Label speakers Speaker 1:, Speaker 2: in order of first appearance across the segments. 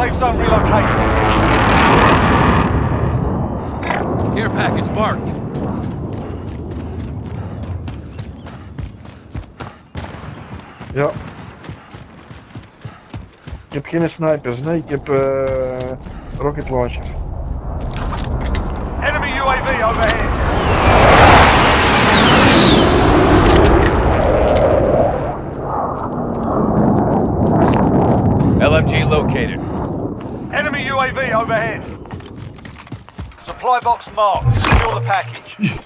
Speaker 1: Safe zone relocated.
Speaker 2: Care package marked.
Speaker 3: Ja. Ik heb geen snipers, nee, ik heb eh rocket launchers.
Speaker 1: Enemy UAV overhead.
Speaker 4: LMG located.
Speaker 1: Enemy UAV overhead. Supply box marked. Secure the package.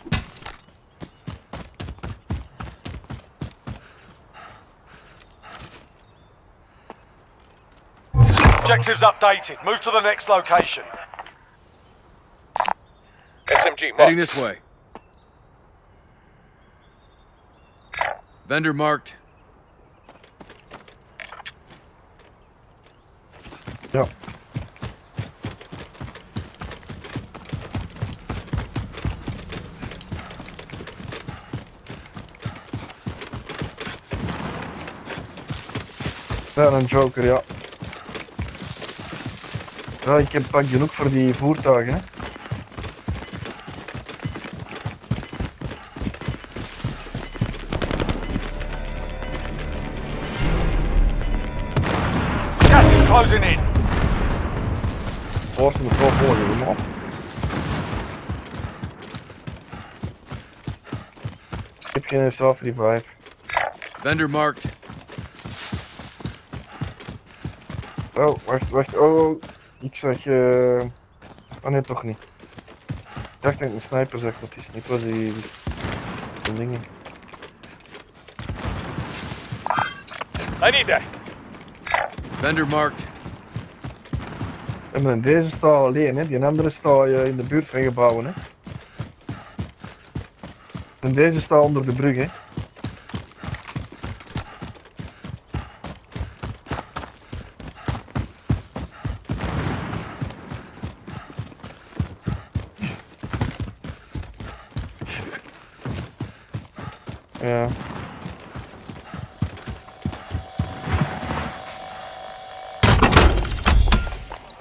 Speaker 1: Objectives updated. Move to the next location.
Speaker 4: SMG
Speaker 2: Heading this way. Vendor marked.
Speaker 3: Ja. Ja, een joker, ja. Ja, ik heb pak genoeg voor die voertuigen, hè.
Speaker 1: Gas is closing in.
Speaker 3: Force moet wel volgen, man. Ik heb geen self-revive.
Speaker 2: Vendor marked.
Speaker 3: Oh, wacht, wacht. Oh, ik zag. eh Oh nee, toch niet. Ik dacht dat ik een sniper zag, dat is niet. Was die. die dingen.
Speaker 4: I need that.
Speaker 2: Vendor marked.
Speaker 3: En deze staat alleen, hè. Die andere staat eh, in de buurt van gebouwen, hè. En deze staat onder de brug, hè. Ja.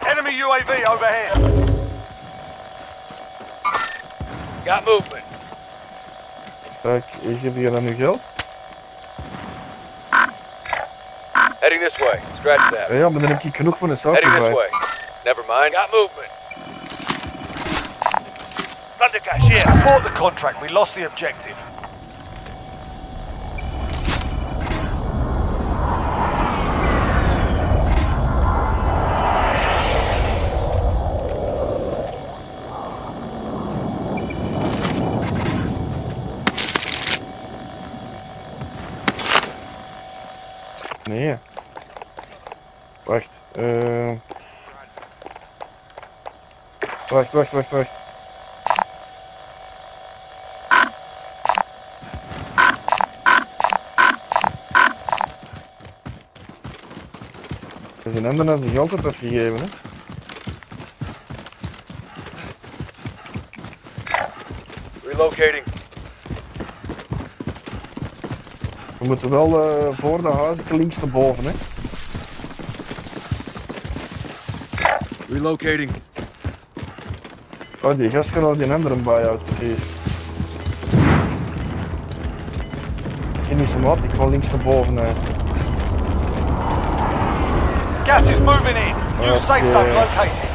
Speaker 1: Enemy UAV overhead.
Speaker 4: Got movement.
Speaker 3: Kijk, ik geef je dan nu geld.
Speaker 4: Heading this way. Scratch that.
Speaker 3: Ja, maar dan heb ik genoeg voor een
Speaker 4: Heading this way. Never mind. Got movement. Thundercash here.
Speaker 1: Report the contract. We lost the objective.
Speaker 3: Wacht. eh Wacht, wacht, wacht, wacht. We zijn hem dan zijn geld afgegeven, hè?
Speaker 4: Relocating.
Speaker 3: We moeten wel eh, voor de huizen links naar boven, hè?
Speaker 2: Relocating.
Speaker 3: Oh, die gast kan al die andere buy-out, precies. Ik niet zo wat, ik ga links naar boven. eh.
Speaker 1: Gas is moving in. New safe zone
Speaker 3: Okay.
Speaker 1: located.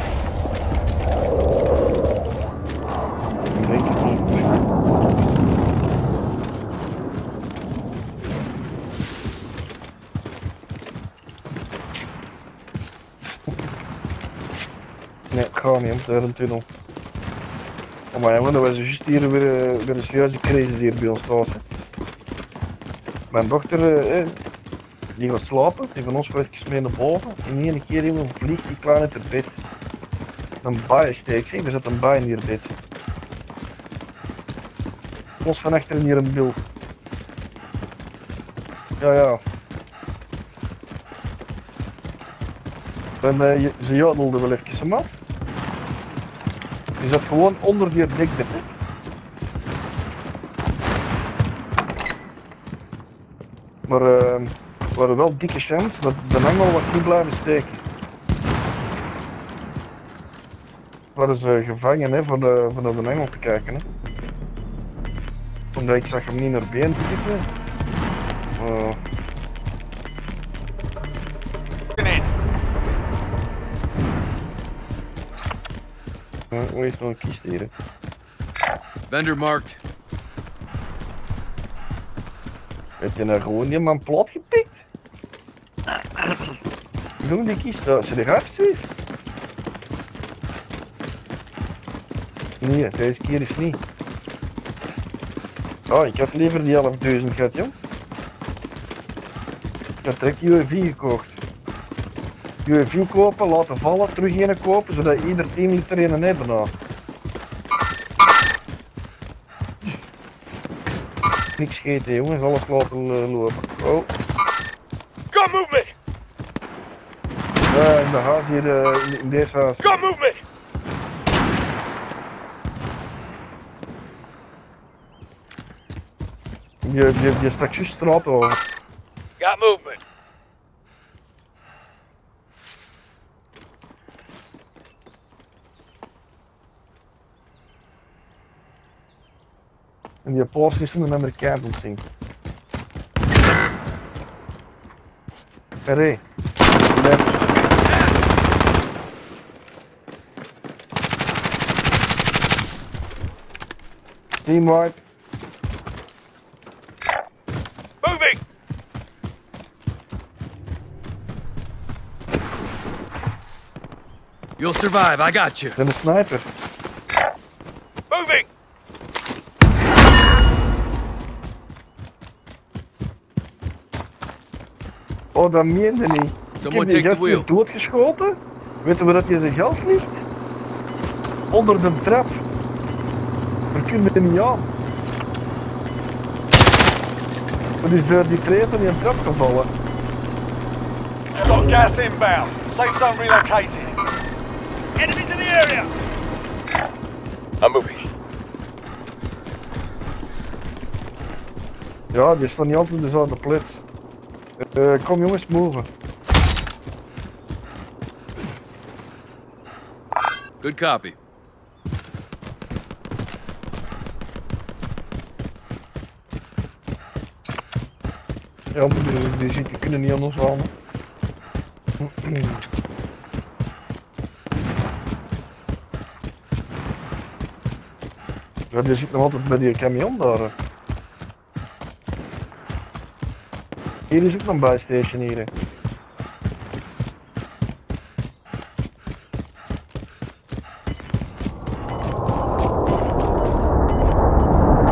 Speaker 3: Ik denk het niet. Nee, ik ga niet, is een tunnel. Oh maar jongen, dat was juist hier weer, eh, weer een serieuze crisis hier bij ons thuis. Mijn dochter, eh, eh, die gaat slapen, die van ons gaat even mee naar boven. En in één keer vliegt die kleine ter bed. Een baai steekt zich, er zit een baai in hier bed. Ons van achteren hier een beeld. Ja, ja. En eh, ze jodelde wel even, man. Je zat gewoon onder die hè. Maar eh, er waren wel dikke chance dat de angel was niet blijven steken. waren ze gevangen hè, voor, de, voor de engel te kijken. Hè. Omdat ik zag hem niet naar been zitten. Uh, hoe is nog een kist hier? hè?
Speaker 2: Vendor marked.
Speaker 3: Heb je nou gewoon iemand plat gepikt? Doen die kist dat ze er afzet? Nee, deze keer is niet. Oh, ik had liever die 11.000 gehad, jong. Ik had direct UAV gekocht. UAV kopen, laten vallen, terug een kopen, zodat ieder team liter een hebben nou. Niks scheten, jongens, alles laten eh, lopen. Oh.
Speaker 4: Got movement!
Speaker 3: Ja, in de huis hier, eh, in, in deze huis.
Speaker 4: Got movement!
Speaker 3: Je, je, je stak juist straat over.
Speaker 4: Got movement.
Speaker 3: En die Pols is een Amerikaan aan het zien. Hé, nee. Team wipe.
Speaker 4: Moving!
Speaker 2: You'll survive. I got you.
Speaker 3: En een sniper.
Speaker 4: Moving!
Speaker 3: Oh, dat meende niet. Ik
Speaker 2: Someone
Speaker 3: heb die doodgeschoten. Je waar dat hij zijn geld ligt? Onder de trap. Daar kun je niet aan. Die is door die treed in die trap gevallen.
Speaker 1: Got gas inbound. Safe zone relocated.
Speaker 4: Enemies in the area! I'm moving.
Speaker 3: Ja, die staan niet altijd op dezelfde plaats. Eh, kom jongens, move.
Speaker 2: Good copy.
Speaker 3: Ja, die, die, die kunnen niet aan ons halen. Ja, die zit nog altijd bij die camion daar. hè. Hier is ook een buystation hier. hè.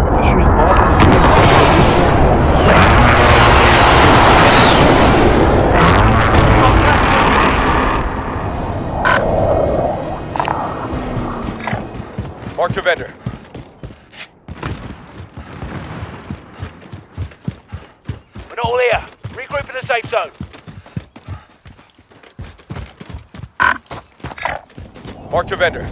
Speaker 3: Dat is juist water.
Speaker 4: Mark the vendor. Safe zone. Mark the vendor.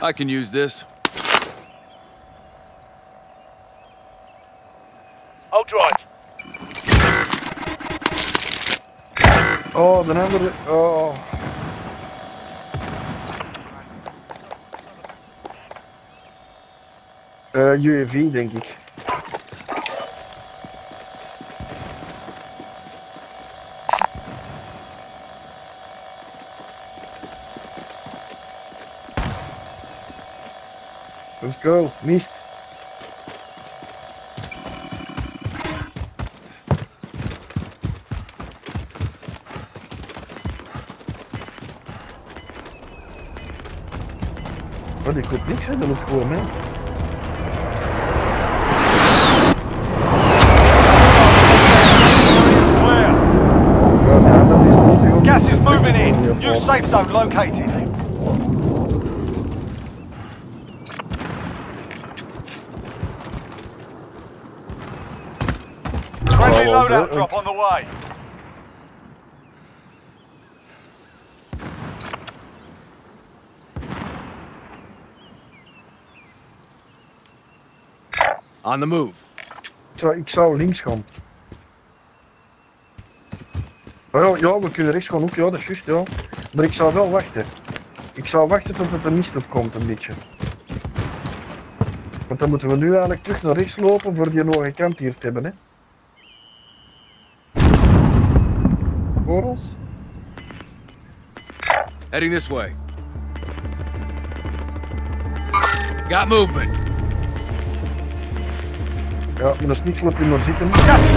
Speaker 2: I can use this.
Speaker 3: Oh, de andere. Oh. Eh UAV denk ik. Let's go, mist.
Speaker 1: It's clear.
Speaker 3: Ja, ja, dat is goed, joh.
Speaker 1: Gas is moving in.
Speaker 3: Ja,
Speaker 1: New
Speaker 3: Paul.
Speaker 1: safe zone located. Friendly
Speaker 3: Oh, well,
Speaker 1: loadout
Speaker 3: good.
Speaker 1: drop on the way.
Speaker 2: On the move.
Speaker 3: Ik zou, ik zou links gaan. Oh ja, ja, we kunnen rechts gaan ook, ja, dat is juist, ja. Maar ik zou wel wachten. Ik zou wachten tot het er mist op komt, een beetje. Want dan moeten we nu eigenlijk terug naar rechts lopen voor die nog kant hier te hebben, hè. Voor ons?
Speaker 2: Heading this way. Got movement.
Speaker 3: Ja, maar dat is niks wat we maar zitten.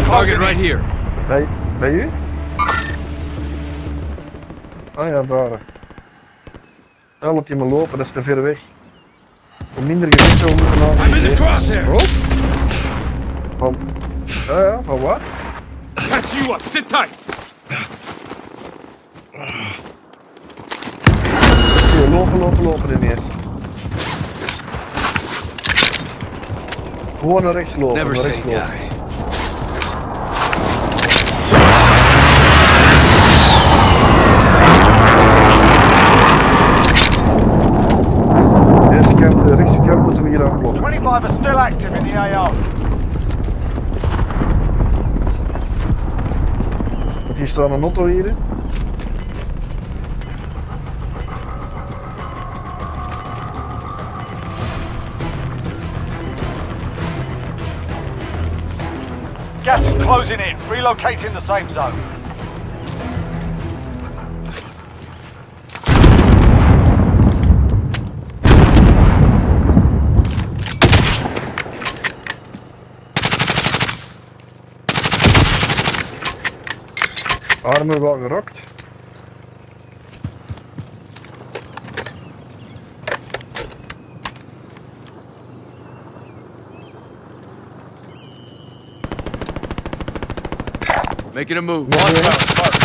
Speaker 2: Target right here.
Speaker 3: Bij, bij u? Ah ja, daar. Laat je maar lopen, dat is te ver weg. Hoe minder gewicht we moeten.
Speaker 2: I'm in the crosshairs.
Speaker 3: Oh? Van... Ja, ja, van wat?
Speaker 2: Catch you up. Sit tight.
Speaker 3: Oké, lopen, lopen, lopen ineens. Gewoon naar rechts lopen.
Speaker 2: Never say
Speaker 3: rechts lopen.
Speaker 2: die.
Speaker 3: Deze kant, de rechtse kant moeten we hier aankloppen.
Speaker 1: 25 are still active in the AO.
Speaker 3: Want hier staat een auto hier.
Speaker 1: Closing in. Relocating the safe zone.
Speaker 3: Armen wel gerokt.
Speaker 2: Making a move. Launch out.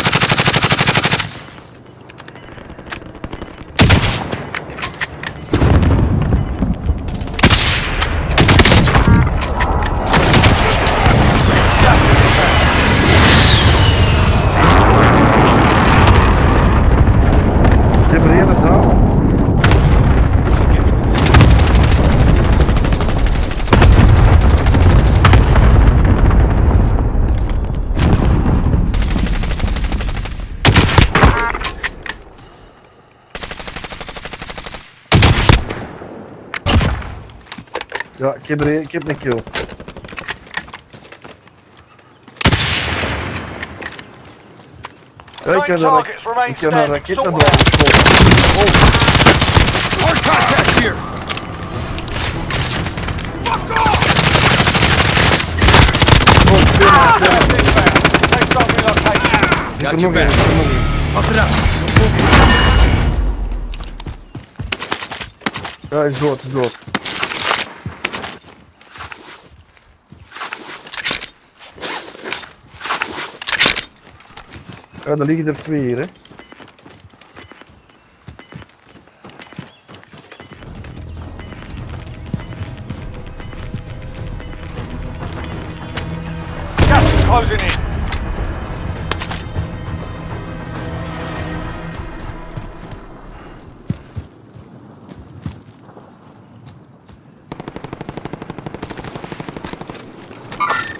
Speaker 3: Ja, ik heb er een, ik heb een kill. Ja, ik heb een, ik heb een raket naar boven geschoten.
Speaker 2: Hard contact here.
Speaker 3: Oh,
Speaker 1: zone relocated.
Speaker 3: Zit er
Speaker 2: Got
Speaker 3: nog een,
Speaker 2: back.
Speaker 3: zit er nog een.
Speaker 2: It up.
Speaker 3: Ja, hij is dood, hij is dood. Er liggen er twee hier, hè.
Speaker 1: Closing in.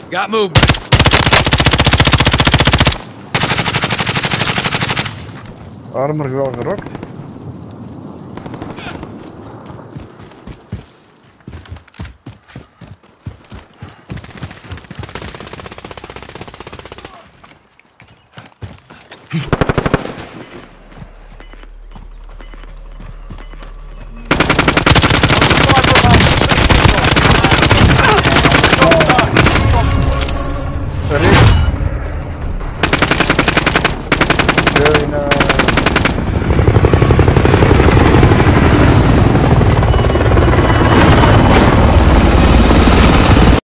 Speaker 2: Got movement.
Speaker 3: Armer wel gerokt.